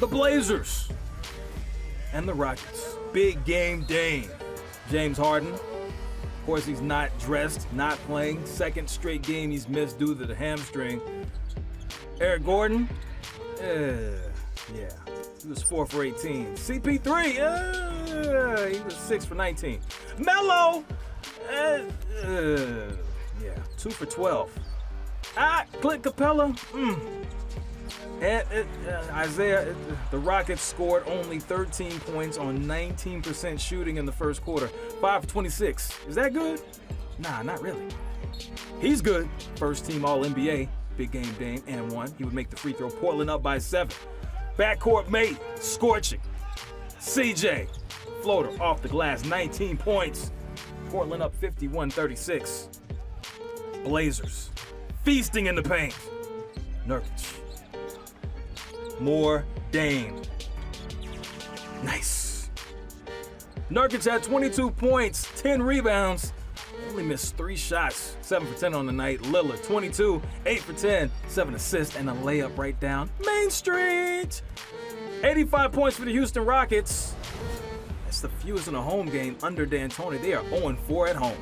the Blazers and the Rockets. Big game Dame. James Harden. Of course, he's not dressed, not playing. Second straight game he's missed due to the hamstring. Eric Gordon. Uh, yeah. He was 4 for 18. CP3. Uh, he was 6 for 19. Melo. Uh, uh, yeah. 2 for 12. Ah, Clint Capela. Mm. And, uh, Isaiah, uh, the Rockets scored only 13 points on 19% shooting in the first quarter. 5 for 26. Is that good? Nah, not really. He's good. First team All NBA. Big game Dame and one. He would make the free throw. Portland up by seven. Backcourt mate, scorching. CJ, floater off the glass, 19 points. Portland up 51 36. Blazers, feasting in the paint. Nurkic. More Dame. Nice. Nurkic had 22 points, 10 rebounds, only missed three shots, 7 for 10 on the night. Lillard, 22, 8 for 10, 7 assists, and a layup right down Main Street. 85 points for the Houston Rockets. That's the fewest in a home game under D'Antoni. They are 0 4 at home.